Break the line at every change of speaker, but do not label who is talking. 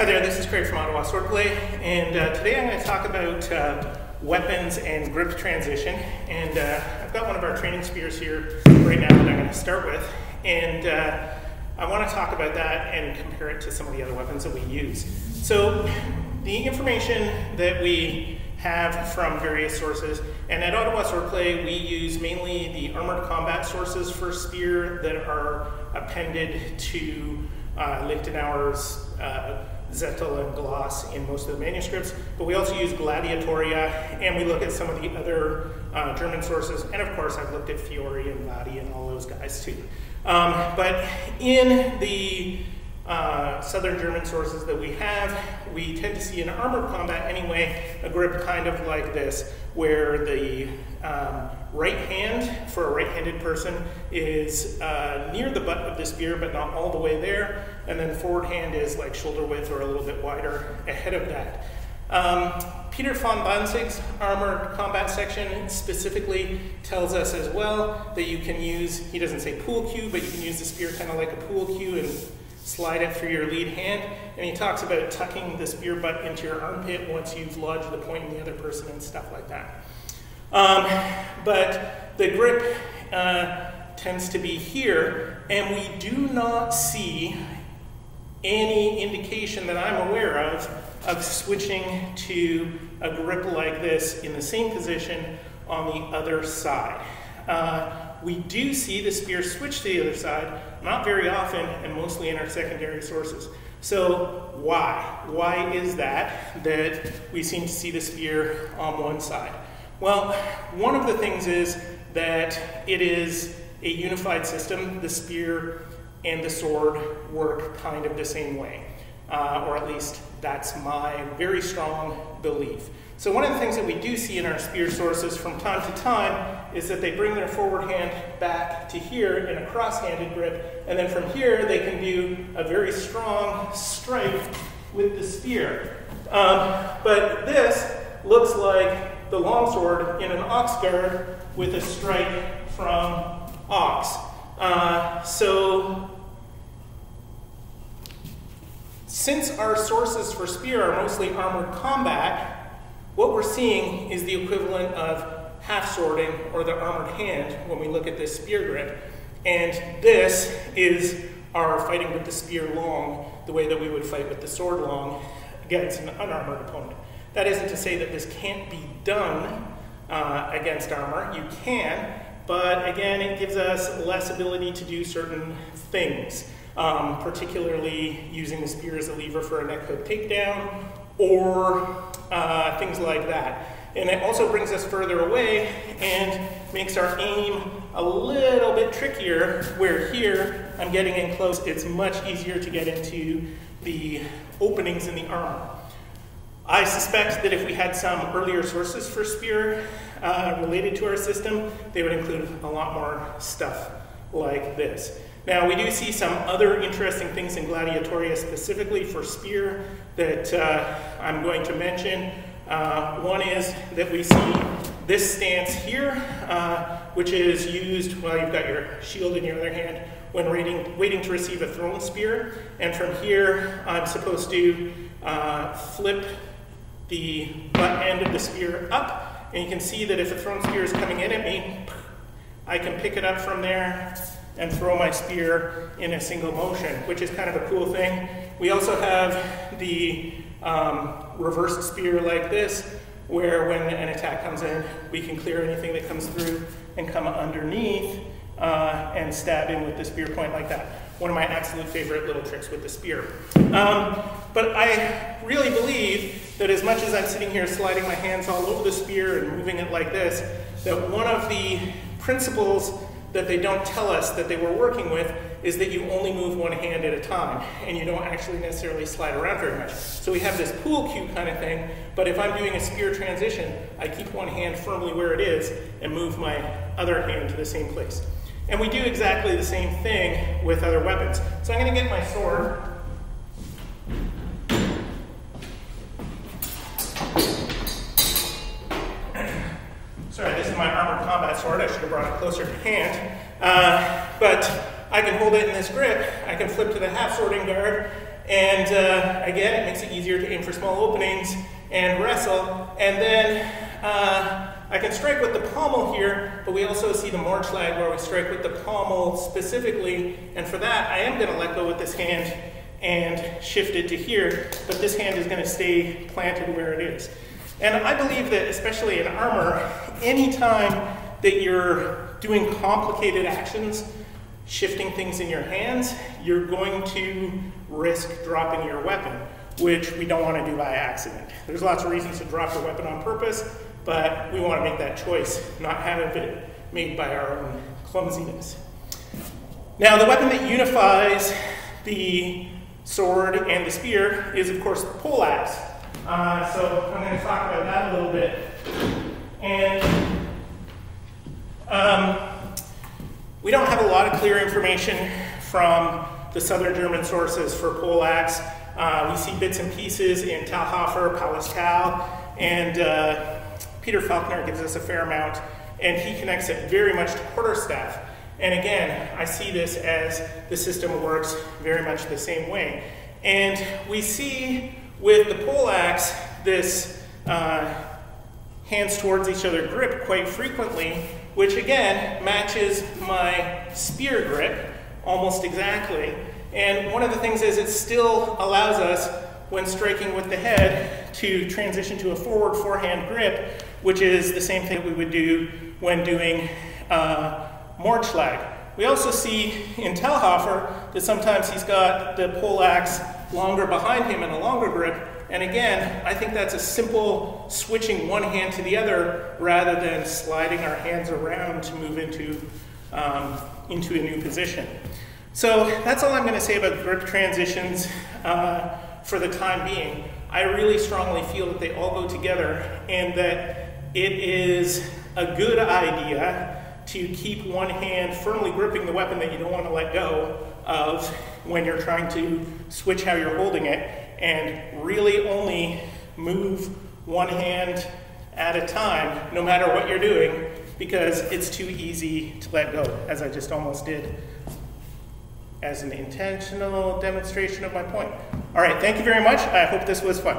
Hi there, this is Craig from Ottawa Swordplay, and uh, today I'm going to talk about uh, weapons and grip transition. And uh, I've got one of our training spears here right now that I'm going to start with, and uh, I want to talk about that and compare it to some of the other weapons that we use. So, the information that we have from various sources, and at Ottawa Swordplay we use mainly the armored combat sources for spear that are appended to uh, Liechtenauer's uh, Zettel and Gloss in most of the manuscripts, but we also use Gladiatoria, and we look at some of the other uh, German sources, and of course I've looked at Fiore and Vadi and all those guys too. Um, but in the uh, southern German sources that we have, we tend to see in armored combat anyway, a grip kind of like this, where the um, right hand for a right-handed person is uh, near the butt of the spear, but not all the way there, and then forward hand is like shoulder width or a little bit wider ahead of that. Um, Peter von Danzig's armored combat section specifically tells us as well that you can use, he doesn't say pool cue, but you can use the spear kind of like a pool cue and slide it through your lead hand. And he talks about tucking the spear butt into your armpit once you've lodged the point in the other person and stuff like that. Um, but the grip uh, tends to be here, and we do not see any indication that I'm aware of of switching to a grip like this in the same position on the other side. Uh, we do see the spear switch to the other side, not very often, and mostly in our secondary sources. So why? Why is that, that we seem to see the spear on one side? Well, one of the things is that it is a unified system. The spear and the sword work kind of the same way, uh, or at least that's my very strong belief. So one of the things that we do see in our spear sources from time to time is that they bring their forward hand back to here in a cross-handed grip, and then from here they can do a very strong strike with the spear. Um, but this looks like the longsword in an ox guard with a strike from ox. Uh, so since our sources for spear are mostly armored combat, what we're seeing is the equivalent of half swording or the armored hand when we look at this spear grip. And this is our fighting with the spear long, the way that we would fight with the sword long against an unarmored opponent. That isn't to say that this can't be done uh, against armor. You can, but again, it gives us less ability to do certain things, um, particularly using the spear as a lever for a neck hook takedown or uh, things like that. And it also brings us further away and makes our aim a little bit trickier, where here I'm getting in close, it's much easier to get into the openings in the armor. I suspect that if we had some earlier sources for Spear uh, related to our system, they would include a lot more stuff like this. Now, we do see some other interesting things in Gladiatoria specifically for Spear that uh, I'm going to mention. Uh, one is that we see this stance here, uh, which is used while you've got your shield in your other hand when waiting, waiting to receive a thrown spear. And from here, I'm supposed to uh, flip the butt end of the spear up. And you can see that if a thrown spear is coming in at me, I can pick it up from there and throw my spear in a single motion, which is kind of a cool thing. We also have the um, spear like this, where when an attack comes in, we can clear anything that comes through and come underneath uh, and stab in with the spear point like that. One of my absolute favorite little tricks with the spear. Um, but I really believe that as much as I'm sitting here sliding my hands all over the spear and moving it like this, that one of the principles that they don't tell us that they were working with is that you only move one hand at a time and you don't actually necessarily slide around very much. So we have this pool cue kind of thing, but if I'm doing a spear transition, I keep one hand firmly where it is and move my other hand to the same place. And we do exactly the same thing with other weapons. So I'm going to get my sword. Combat sword. I should have brought it closer to hand. Uh, but I can hold it in this grip. I can flip to the half swording guard And uh, again, it makes it easier to aim for small openings and wrestle. And then uh, I can strike with the pommel here, but we also see the Mordschlag where we strike with the pommel specifically. And for that, I am going to let go with this hand and shift it to here, but this hand is going to stay planted where it is. And I believe that, especially in armor, anytime that you're doing complicated actions, shifting things in your hands, you're going to risk dropping your weapon, which we don't want to do by accident. There's lots of reasons to drop your weapon on purpose, but we want to make that choice, not have it made by our own clumsiness. Now, the weapon that unifies the sword and the spear is, of course, the poleaxe. Uh, so I'm going to talk about that a little bit. And um, we don't have a lot of clear information from the southern German sources for poleaxe. Uh, we see bits and pieces in Talhofer, Paulus Kal, and uh, Peter Falkner gives us a fair amount, and he connects it very much to quarterstaff. And again, I see this as the system works very much the same way. And we see with the poleaxe this uh, hands towards each other grip quite frequently, which again matches my spear grip almost exactly. And one of the things is it still allows us, when striking with the head, to transition to a forward forehand grip, which is the same thing we would do when doing uh, Mordschlag. We also see in Talhofer that sometimes he's got the pole axe longer behind him and a longer grip. And again, I think that's a simple switching one hand to the other rather than sliding our hands around to move into, um, into a new position. So that's all I'm going to say about grip transitions uh, for the time being. I really strongly feel that they all go together and that it is a good idea to keep one hand firmly gripping the weapon that you don't want to let go of when you're trying to switch how you're holding it and really only move one hand at a time, no matter what you're doing, because it's too easy to let go, as I just almost did as an intentional demonstration of my point. All right, thank you very much. I hope this was fun.